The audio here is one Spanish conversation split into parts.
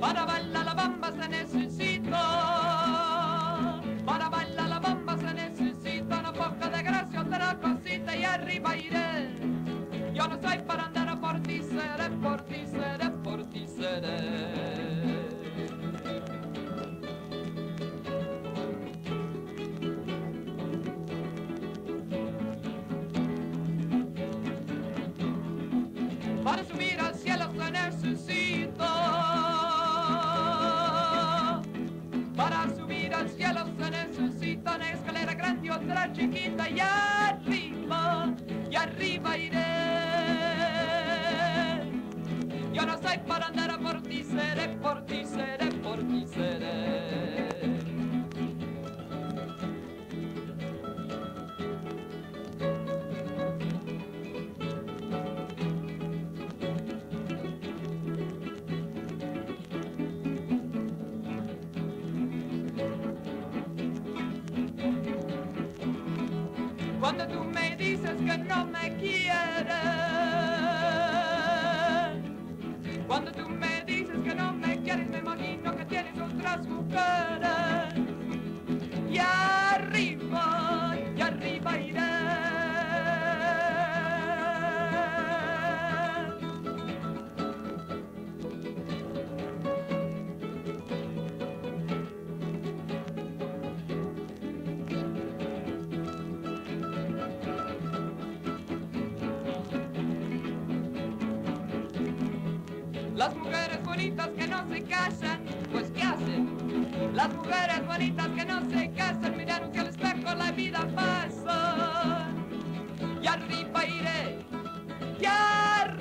Para bailar Para subir al cielo se necesita una escalera grande y otra chiquita y arriba, y arriba iré. Yo no soy para andar a por ti, Cuando tú me dices que no me quieres, cuando tú me dices que no me quieres, me imagino que tienes otras mujeres. Las mujeres bonitas que no se casan, pues ¿qué hacen? Las mujeres bonitas que no se casan, mirándose al espejo la vida pasa. Y arriba iré, y, ar-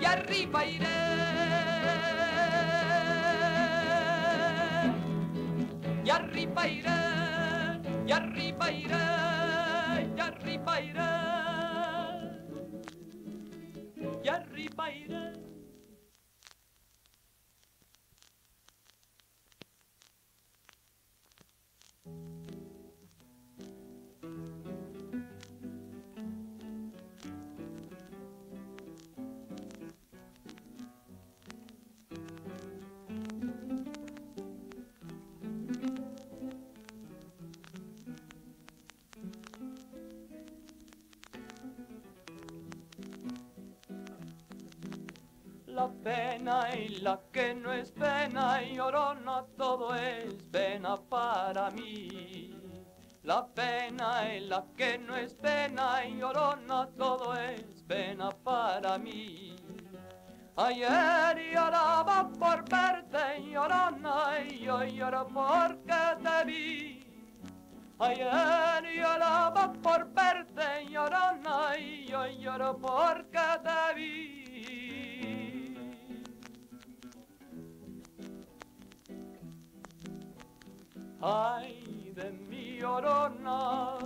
y arriba iré. Y arriba iré, y arriba iré, arriba La pena y la que no es pena y llorona, todo es pena para mí. La pena y la que no es pena y llorona, todo es pena para mí. Ayer lloraba por verte, llorona, y hoy lloro porque te vi. Ayer lloraba por verte, llorona, y hoy lloro porque te vi. Ay, de mi llorona,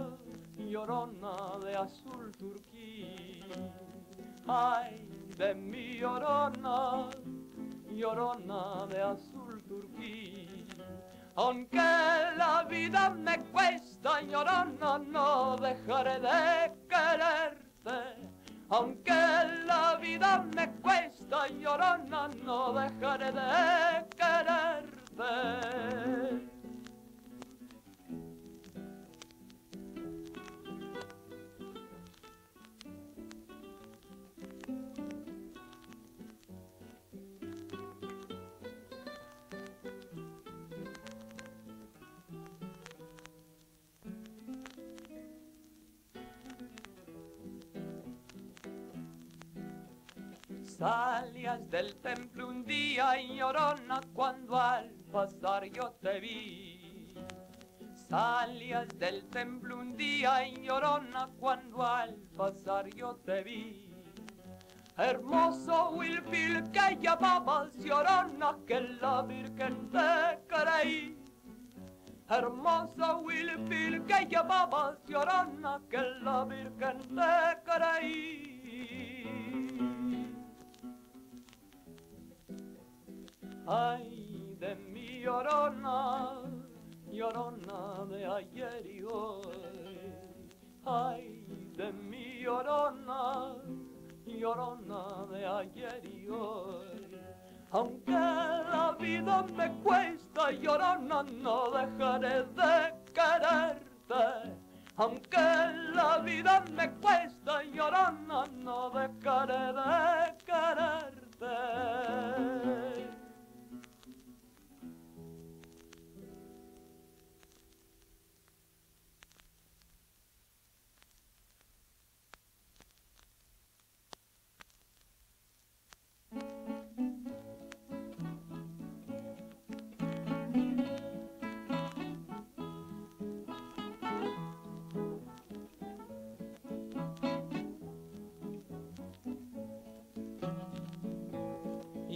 llorona de azul turquí. Ay, de mi llorona, llorona de azul turquí. Aunque la vida me cuesta, llorona, no dejaré de quererte. Aunque la vida me cuesta, llorona, no dejaré de Salías del templo un día y llorona cuando al pasar yo te vi. Salías del templo un día y llorona cuando al pasar yo te vi. Hermoso Wilfil que llamabas llorona que la Virgen te creí. Hermoso Wilfil que llamabas llorona que la Virgen te creí. Ay, de mi llorona, llorona de ayer y hoy. Ay, de mi llorona, llorona de ayer y hoy. Aunque la vida me cuesta llorona, no dejaré de quererte. Aunque la vida me cuesta llorona, no dejaré de quererte.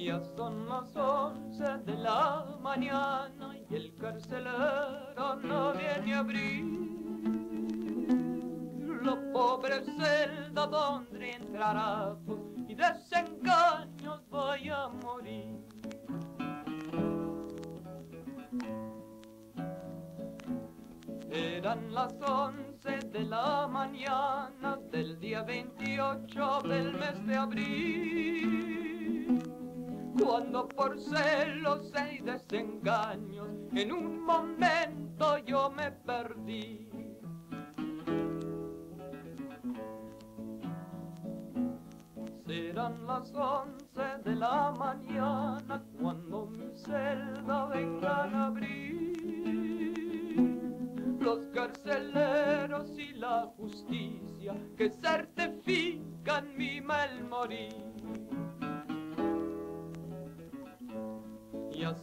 Ya son las once de la mañana y el carcelero no viene a abrir. La pobre celda donde entrará y desengaños voy a morir. Eran las once de la mañana del día 28 del mes de abril, cuando por celos y desengaños en un momento yo me perdí. Serán las once de la mañana cuando mi celda vengan a abrir los carceleros y la justicia que certifican mi mal morir.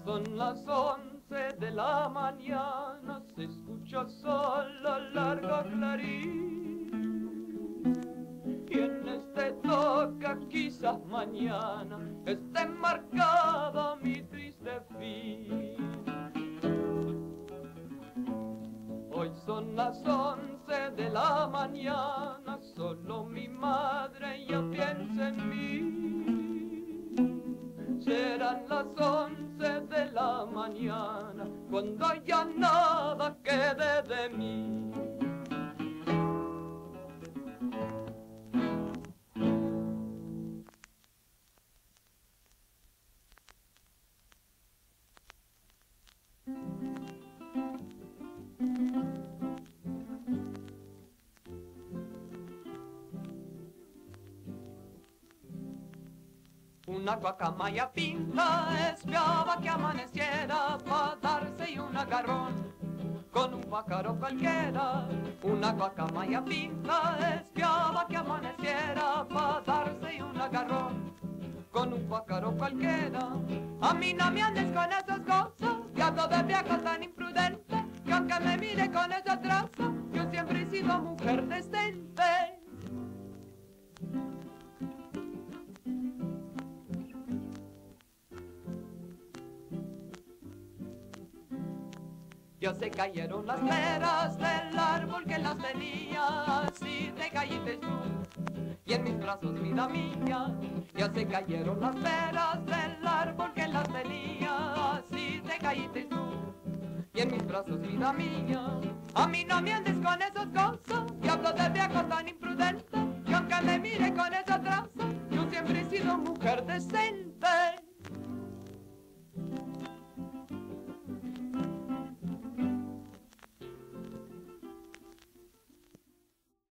Son las once de la mañana, se escucha solo largo clarín. Y en este toca quizás mañana esté marcada mi triste fin. Hoy son las once de la mañana, solo mi madre ya piensa en mí. Serán las once cuando ya Una guacamaya pinta espiaba que amaneciera para darse un agarrón con un pájaro cualquiera. Una guacamaya pinta espiaba que amaneciera para darse un agarrón con un pájaro cualquiera. A mí no me andes con esas cosas, diablo de vieja tan imprudente, que aunque me mire con esa traza, yo siempre he sido mujer decente. Ya se cayeron las peras del árbol que las tenía, así te caíste tú. Y en mis brazos, vida mía, ya se cayeron las peras del árbol que las tenía, así te caíste tú. Y en mis brazos, vida mía, a mí no me andes con esas